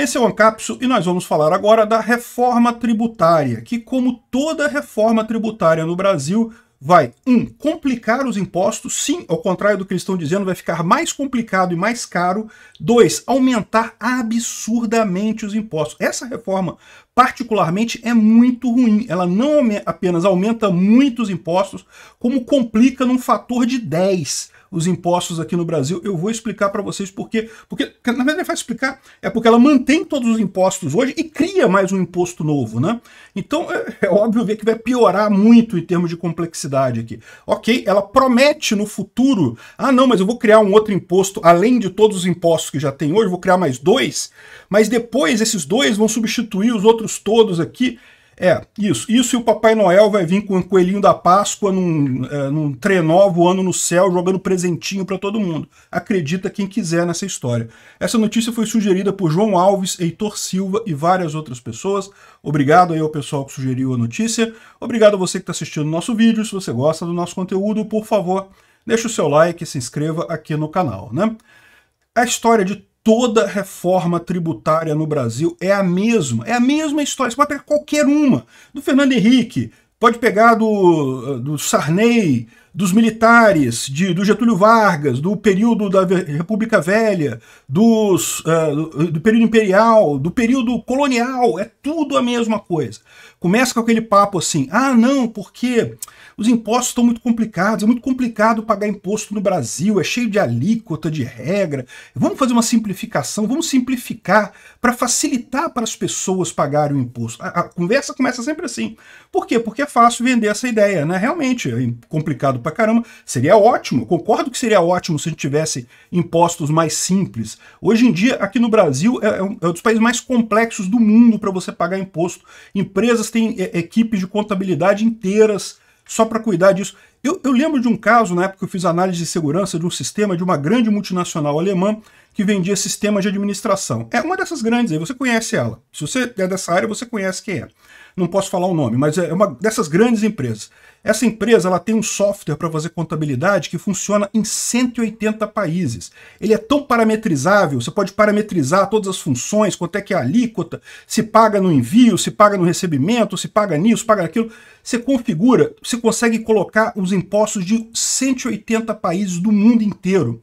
Esse é o Ancapso e nós vamos falar agora da reforma tributária, que como toda reforma tributária no Brasil, vai, um, complicar os impostos, sim, ao contrário do que eles estão dizendo, vai ficar mais complicado e mais caro. Dois, aumentar absurdamente os impostos. Essa reforma, particularmente, é muito ruim. Ela não apenas aumenta muitos impostos, como complica num fator de 10 os impostos aqui no Brasil. Eu vou explicar para vocês por quê. Porque, na verdade, é fácil explicar. É porque ela mantém todos os impostos hoje e cria mais um imposto novo, né? Então, é, é óbvio ver que vai piorar muito em termos de complexidade aqui. Ok, ela promete no futuro, ah, não, mas eu vou criar um outro imposto, além de todos os impostos que já tem hoje, vou criar mais dois, mas depois esses dois vão substituir os outros todos aqui. É, isso. Isso e o Papai Noel vai vir com o coelhinho da Páscoa num, é, num trenó voando no céu, jogando presentinho para todo mundo. Acredita quem quiser nessa história. Essa notícia foi sugerida por João Alves, Heitor Silva e várias outras pessoas. Obrigado aí ao pessoal que sugeriu a notícia. Obrigado a você que está assistindo o nosso vídeo. Se você gosta do nosso conteúdo, por favor, deixe o seu like e se inscreva aqui no canal. Né? A história de toda reforma tributária no Brasil é a mesma, é a mesma história. Você pode pegar qualquer uma, do Fernando Henrique, pode pegar do, do Sarney, dos militares, de, do Getúlio Vargas, do período da República Velha, dos, uh, do, do período imperial, do período colonial, é tudo a mesma coisa. Começa com aquele papo assim, ah não, porque os impostos estão muito complicados, é muito complicado pagar imposto no Brasil, é cheio de alíquota, de regra. Vamos fazer uma simplificação, vamos simplificar para facilitar para as pessoas pagarem o imposto. A, a, conversa começa sempre assim. Por quê? Porque é fácil vender essa ideia, né? Realmente, é complicado para caramba. Seria ótimo, concordo que seria ótimo se a gente tivesse impostos mais simples. Hoje em dia, aqui no Brasil, é, é um, é um dos países mais complexos do mundo para você pagar imposto. Empresas têm é, equipes de contabilidade inteiras só para cuidar disso. Eu, eu, lembro de um caso, na época que eu fiz análise de segurança de um sistema de uma grande multinacional alemã que vendia sistemas de administração. É uma dessas grandes aí, você conhece ela. Se você é dessa área, você conhece quem é não posso falar o nome, mas é uma dessas grandes empresas. Essa empresa ela tem um software para fazer contabilidade que funciona em 180 países. Ele é tão parametrizável, você pode parametrizar todas as funções, quanto é que é a alíquota, se paga no envio, se paga no recebimento, se paga nisso, paga naquilo. Você configura, você consegue colocar os impostos de 180 países do mundo inteiro.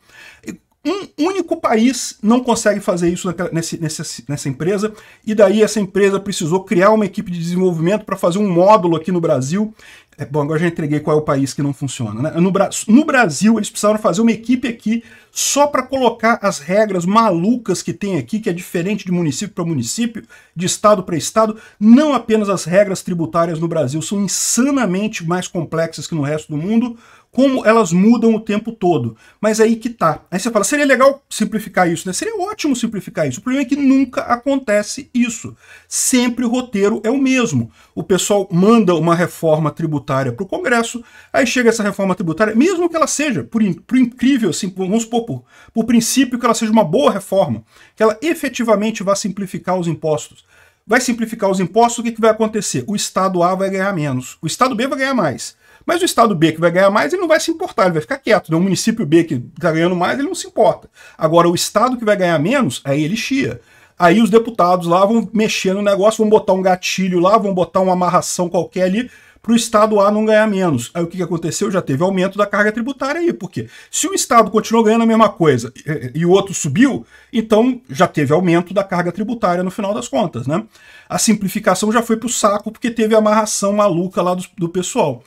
Um único país não consegue fazer isso nesse, nessa, nessa empresa, e daí essa empresa precisou criar uma equipe de desenvolvimento para fazer um módulo aqui no Brasil. É, bom, agora já entreguei qual é o país que não funciona. Né? No, no Brasil, eles precisaram fazer uma equipe aqui só para colocar as regras malucas que tem aqui, que é diferente de município para município, de estado para estado. Não apenas as regras tributárias no Brasil são insanamente mais complexas que no resto do mundo, como elas mudam o tempo todo. Mas aí que tá. Aí você fala, seria legal simplificar isso, né? Seria ótimo simplificar isso. O problema é que nunca acontece isso. Sempre o roteiro é o mesmo. O pessoal manda uma reforma tributária para o Congresso, aí chega essa reforma tributária, mesmo que ela seja, por, in, por incrível, assim, vamos supor, por, por princípio que ela seja uma boa reforma, que ela efetivamente vá simplificar os impostos. Vai simplificar os impostos, o que, que vai acontecer? O Estado A vai ganhar menos, o Estado B vai ganhar mais. Mas o estado B que vai ganhar mais, ele não vai se importar, ele vai ficar quieto. Né? O município B que está ganhando mais, ele não se importa. Agora, o estado que vai ganhar menos, aí ele chia. Aí os deputados lá vão mexer no negócio, vão botar um gatilho lá, vão botar uma amarração qualquer ali para o estado A não ganhar menos. Aí o que, que aconteceu? Já teve aumento da carga tributária aí, porque se o estado continuou ganhando a mesma coisa e, e o outro subiu, então já teve aumento da carga tributária no final das contas, né? A simplificação já foi para o saco porque teve amarração maluca lá do, do pessoal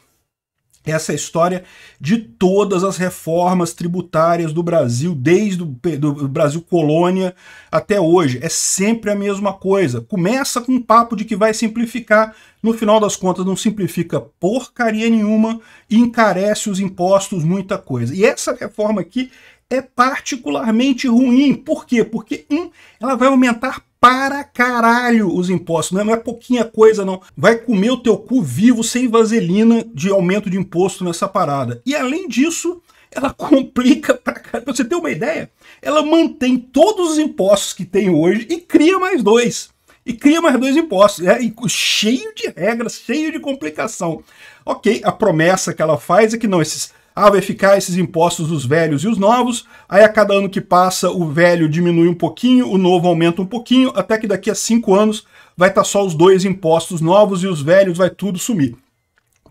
essa história de todas as reformas tributárias do Brasil, desde o Brasil colônia até hoje. É sempre a mesma coisa. Começa com um papo de que vai simplificar, no final das contas não simplifica porcaria nenhuma encarece os impostos, muita coisa. E essa reforma aqui é particularmente ruim. Por quê? Porque, um, ela vai aumentar para caralho os impostos. Não é, não é pouquinha coisa, não. Vai comer o teu cu vivo sem vaselina de aumento de imposto nessa parada. E além disso, ela complica para caralho. Pra você ter uma ideia, ela mantém todos os impostos que tem hoje e cria mais dois. E cria mais dois impostos. É, cheio de regras, cheio de complicação. Ok, a promessa que ela faz é que não, esses Ah, vai ficar esses impostos os velhos e os novos, aí a cada ano que passa o velho diminui um pouquinho, o novo aumenta um pouquinho, até que daqui a cinco anos vai estar tá só os dois impostos novos e os velhos vai tudo sumir.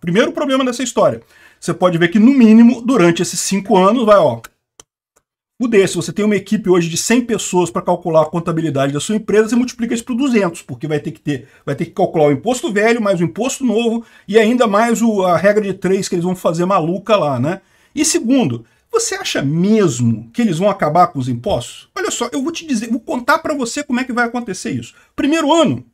Primeiro problema dessa história, você pode ver que no mínimo durante esses cinco anos vai, ó, o desse, você tem uma equipe hoje de 100 pessoas para calcular a contabilidade da sua empresa, você multiplica isso por 200, porque vai ter que ter, vai ter que calcular o imposto velho, mais o imposto novo e ainda mais o, a regra de três que eles vão fazer maluca lá, né? E segundo, você acha mesmo que eles vão acabar com os impostos? Olha só, eu vou te dizer, vou contar para você como é que vai acontecer isso. Primeiro ano,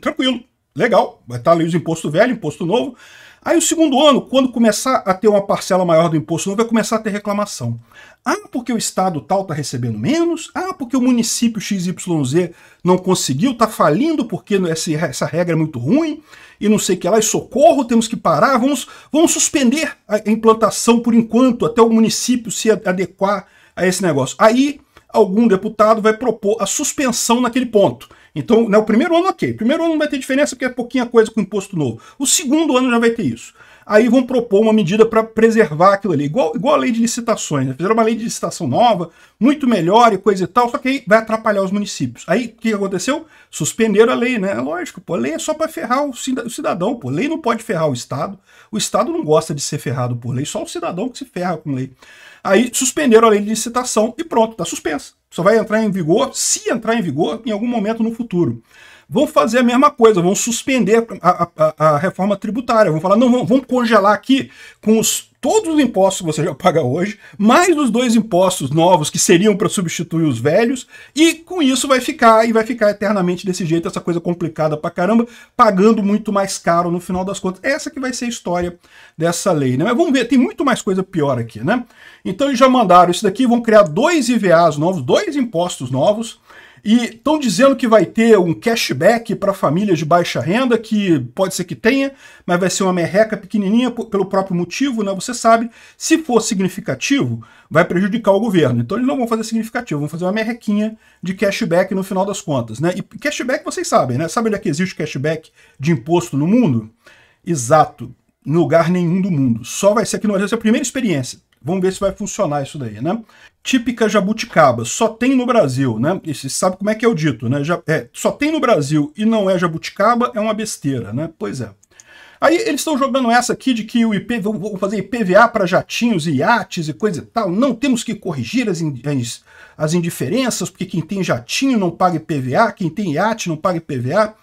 tranquilo, legal, vai estar ali os imposto velho, imposto novo. Aí o segundo ano, quando começar a ter uma parcela maior do imposto vai começar a ter reclamação. Ah, porque o estado tal está recebendo menos? Ah, porque o município XYZ não conseguiu, está falindo porque essa, essa regra é muito ruim e não sei o que lá, e socorro, temos que parar, vamos, vamos suspender a implantação por enquanto, até o município se adequar a esse negócio. Aí algum deputado vai propor a suspensão naquele ponto. Então, né, o primeiro ano, ok. O primeiro ano não vai ter diferença porque é pouquinha coisa com imposto novo. O segundo ano já vai ter isso. Aí vão propor uma medida para preservar aquilo ali, igual, igual a lei de licitações. Né? Fizeram uma lei de licitação nova, muito melhor e coisa e tal, só que aí vai atrapalhar os municípios. Aí o que aconteceu? Suspenderam a lei, né? Lógico, pô, a lei é só para ferrar o cidadão, pô. A lei não pode ferrar o Estado. O Estado não gosta de ser ferrado por lei, só o cidadão que se ferra com lei. Aí suspenderam a lei de licitação e pronto, está suspensa. Só vai entrar em vigor, se entrar em vigor, em algum momento no futuro vão fazer a mesma coisa, vão suspender a, a, a reforma tributária, vão falar, não, vamos, congelar aqui com os, todos os impostos que você já paga hoje, mais os dois impostos novos que seriam para substituir os velhos, e com isso vai ficar, e vai ficar eternamente desse jeito, essa coisa complicada pra caramba, pagando muito mais caro no final das contas. Essa que vai ser a história dessa lei, né? Mas vamos ver, tem muito mais coisa pior aqui, né? Então eles já mandaram isso daqui, vão criar dois IVAs novos, dois impostos novos, e estão dizendo que vai ter um cashback para famílias de baixa renda, que pode ser que tenha, mas vai ser uma merreca pequenininha pelo próprio motivo, né? Você sabe, se for significativo, vai prejudicar o governo. Então eles não vão fazer significativo, vão fazer uma merrequinha de cashback no final das contas, né? E cashback vocês sabem, né? Sabe onde é que existe cashback de imposto no mundo? Exato, em lugar nenhum do mundo. Só vai ser aqui no Brasil, essa é a primeira experiência. Vamos ver se vai funcionar isso daí, né? Típica jabuticaba, só tem no Brasil, né? E você sabe como é que é o dito, né? Já, é, só tem no Brasil e não é jabuticaba, é uma besteira, né? Pois é. Aí eles estão jogando essa aqui de que o IP, vão fazer IPVA para jatinhos e iates e coisa e tal. Não temos que corrigir as, as, as indiferenças, porque quem tem jatinho não paga IPVA, quem tem iate não paga IPVA.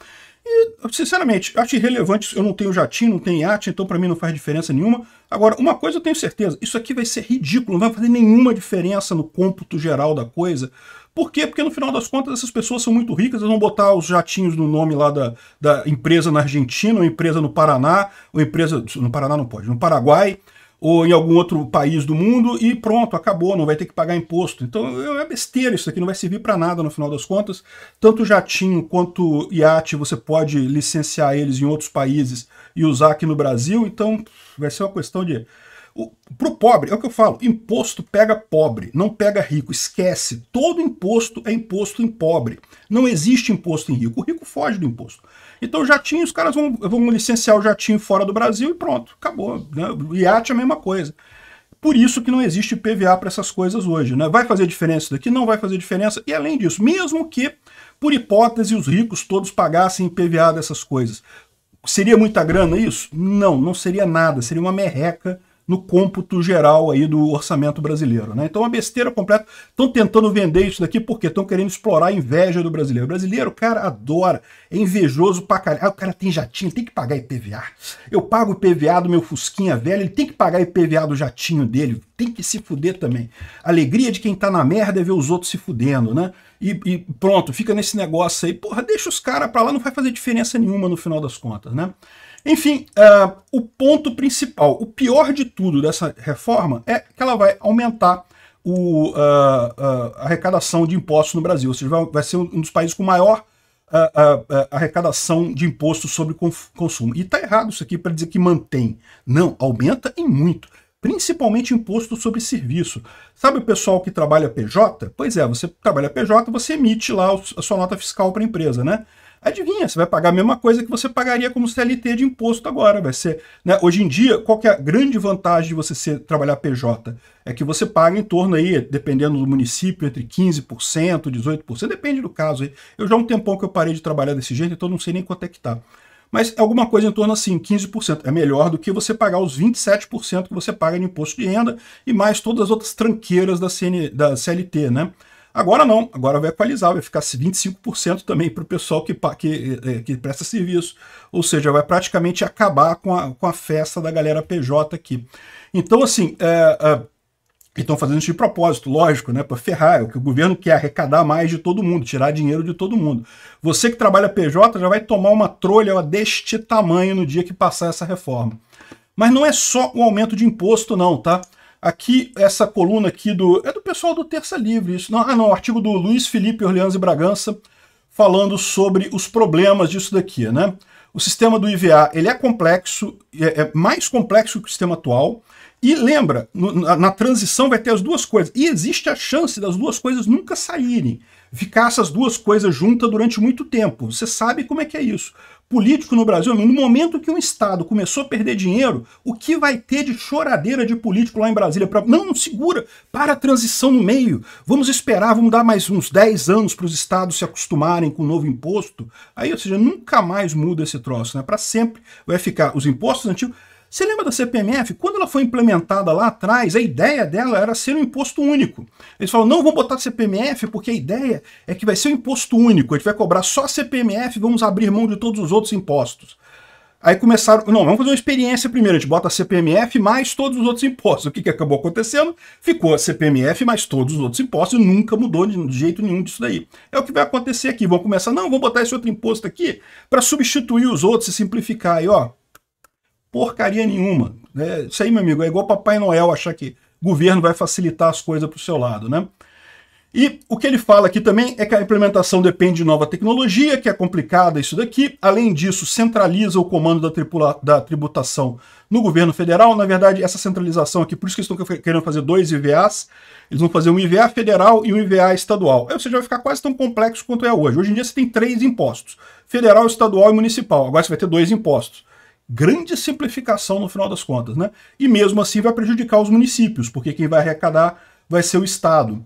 E, sinceramente, acho irrelevante, eu não tenho jatinho, não tenho iate, então para mim não faz diferença nenhuma. Agora, uma coisa eu tenho certeza, isso aqui vai ser ridículo, não vai fazer nenhuma diferença no cômputo geral da coisa. Por quê? Porque no final das contas essas pessoas são muito ricas, elas vão botar os jatinhos no nome lá da, da empresa na Argentina, ou empresa no Paraná, ou empresa... no Paraná não pode, no Paraguai, ou em algum outro país do mundo e pronto, acabou, não vai ter que pagar imposto. Então é besteira isso aqui, não vai servir para nada no final das contas. Tanto jatinho quanto iate você pode licenciar eles em outros países e usar aqui no Brasil, então vai ser uma questão de para o pobre, é o que eu falo, imposto pega pobre, não pega rico, esquece. Todo imposto é imposto em pobre. Não existe imposto em rico. O rico foge do imposto. Então o jatinho, os caras vão, vão licenciar o jatinho fora do Brasil e pronto, acabou. Né? O iate é a mesma coisa. Por isso que não existe PVA para essas coisas hoje. Né? Vai fazer diferença isso daqui? Não vai fazer diferença. E além disso, mesmo que, por hipótese, os ricos todos pagassem PVA dessas coisas, seria muita grana isso? Não, não seria nada. Seria uma merreca no cômputo geral aí do orçamento brasileiro. Né? Então, uma besteira completa. Estão tentando vender isso daqui porque estão querendo explorar a inveja do brasileiro. O brasileiro, cara, adora, é invejoso pra caralho. Ah, o cara tem jatinho, tem que pagar IPVA. Eu pago IPVA do meu Fusquinha velho, ele tem que pagar IPVA do jatinho dele. Tem que se fuder também. Alegria de quem tá na merda é ver os outros se fudendo, né? E, e pronto, fica nesse negócio aí. Porra, deixa os caras pra lá, não vai fazer diferença nenhuma no final das contas, né? Enfim, uh, o ponto principal, o pior de tudo dessa reforma é que ela vai aumentar uh, uh, a arrecadação de impostos no Brasil, ou seja, vai, vai ser um dos países com maior arrecadação de impostos sobre consumo. E está errado isso aqui para dizer que mantém. Não, aumenta em muito. Principalmente imposto sobre serviço. Sabe o pessoal que trabalha PJ? Pois é, você trabalha PJ, você emite lá a sua nota fiscal para a empresa, né? Adivinha, você vai pagar a mesma coisa que você pagaria como CLT de imposto agora. Vai ser, né? Hoje em dia, qual é a grande vantagem de você ser, trabalhar PJ? É que você paga em torno aí, dependendo do município, entre 15%, 18%, depende do caso. Aí. Eu já há um tempão que eu parei de trabalhar desse jeito, então não sei nem quanto é que tá. Mas é alguma coisa em torno assim, 15%. É melhor do que você pagar os 27% que você paga de imposto de renda e mais todas as outras tranqueiras da, CN, da CLT, né? Agora não, agora vai equalizar, vai ficar 25% também para o pessoal que, que, é, que, presta serviço. Ou seja, vai praticamente acabar com a, com a festa da galera PJ aqui. Então, assim, é, é, estão fazendo isso de propósito, lógico, né? Para ferrar, é o que o governo quer arrecadar mais de todo mundo, tirar dinheiro de todo mundo. Você que trabalha PJ já vai tomar uma trolha deste tamanho no dia que passar essa reforma. Mas não é só o aumento de imposto, não, tá? Aqui, essa coluna aqui do. É do pessoal do Terça Livre, isso. Não, ah, não, artigo do Luiz Felipe Orleans e Bragança, falando sobre os problemas disso daqui, né? O sistema do IVA ele é complexo, é, é mais complexo que o sistema atual. E lembra, no, na, na, transição vai ter as duas coisas. E existe a chance das duas coisas nunca saírem. Ficar essas duas coisas juntas durante muito tempo. Você sabe como é que é isso político no Brasil, no momento que um Estado começou a perder dinheiro, o que vai ter de choradeira de político lá em Brasília? Pra... Não, segura, para a transição no meio, vamos esperar, vamos dar mais uns 10 anos para os Estados se acostumarem com o novo imposto. Aí, ou seja, nunca mais muda esse troço, né? Para sempre vai ficar os impostos antigos você lembra da CPMF? Quando ela foi implementada lá atrás, a ideia dela era ser um imposto único. Eles falaram, não, vamos botar CPMF porque a ideia é que vai ser um imposto único, a gente vai cobrar só CPMF e vamos abrir mão de todos os outros impostos. Aí começaram, não, vamos fazer uma experiência primeiro, a gente bota a CPMF mais todos os outros impostos. O que, que acabou acontecendo? Ficou a CPMF mais todos os outros impostos e nunca mudou de jeito nenhum disso daí. É o que vai acontecer aqui, vão começar, não, vamos botar esse outro imposto aqui para substituir os outros e simplificar. Aí, ó, porcaria nenhuma. Né? Isso aí, meu amigo, é igual Papai Noel achar que governo vai facilitar as coisas para o seu lado, né? E o que ele fala aqui também é que a implementação depende de nova tecnologia, que é complicada isso daqui. Além disso, centraliza o comando da, tripula, da tributação no governo federal. Na verdade, essa centralização aqui, por isso que eles estão querendo fazer dois IVAs, eles vão fazer um IVA federal e um IVA estadual. Ou seja, vai ficar quase tão complexo quanto é hoje. Hoje em dia você tem três impostos, federal, estadual e municipal. Agora você vai ter dois impostos grande simplificação no final das contas, né? E mesmo assim vai prejudicar os municípios, porque quem vai arrecadar vai ser o Estado.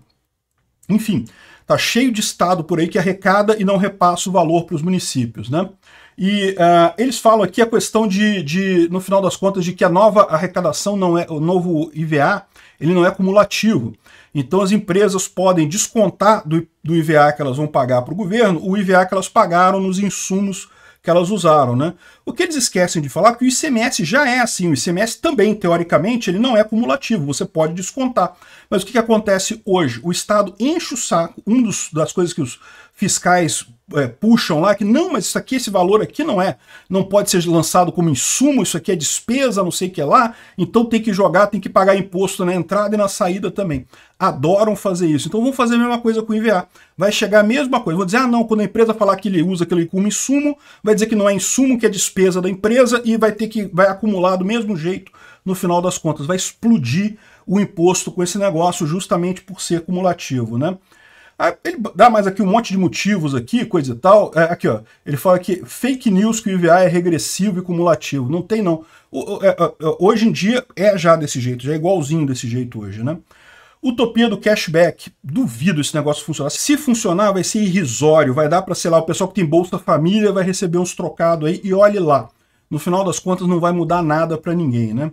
Enfim, tá cheio de Estado por aí que arrecada e não repassa o valor para os municípios, né? E uh, eles falam aqui a questão de, de, no final das contas, de que a nova arrecadação não é, o novo IVA, ele não é cumulativo. Então as empresas podem descontar do, do IVA que elas vão pagar para o governo o IVA que elas pagaram nos insumos que elas usaram, né? O que eles esquecem de falar é que o ICMS já é assim, o ICMS também, teoricamente, ele não é cumulativo, você pode descontar. Mas o que, que acontece hoje? O Estado enche o saco, uma das coisas que os fiscais é, puxam lá que não, mas isso aqui, esse valor aqui não é, não pode ser lançado como insumo, isso aqui é despesa, não sei o que lá, então tem que jogar, tem que pagar imposto na entrada e na saída também. Adoram fazer isso. Então vamos fazer a mesma coisa com o IVA. Vai chegar a mesma coisa. Vou dizer, ah não, quando a empresa falar que ele usa aquilo como insumo, vai dizer que não é insumo, que é despesa da empresa e vai ter que, vai acumular do mesmo jeito no final das contas. Vai explodir o imposto com esse negócio justamente por ser cumulativo, né? ele dá mais aqui um monte de motivos aqui, coisa e tal. É, aqui, ó. Ele fala que fake news que o IVA é regressivo e cumulativo. Não tem, não. O, é, é, hoje em dia é já desse jeito, já é igualzinho desse jeito hoje, né? Utopia do cashback. Duvido esse negócio funcionar. Se funcionar, vai ser irrisório. Vai dar para, sei lá, o pessoal que tem Bolsa Família vai receber uns trocados aí e olhe lá. No final das contas, não vai mudar nada para ninguém, né?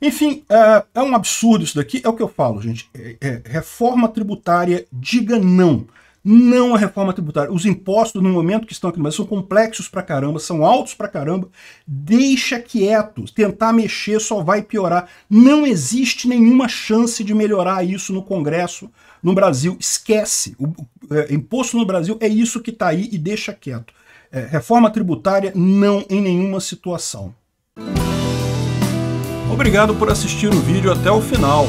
Enfim, é, é, um absurdo isso daqui, é o que eu falo, gente. É, é, reforma tributária, diga não. Não a reforma tributária. Os impostos, no momento que estão aqui no Brasil, são complexos pra caramba, são altos pra caramba. Deixa quieto. Tentar mexer só vai piorar. Não existe nenhuma chance de melhorar isso no Congresso no Brasil. Esquece. O, é, imposto no Brasil é isso que está aí e deixa quieto. É, reforma tributária, não em nenhuma situação. Obrigado por assistir o vídeo até o final.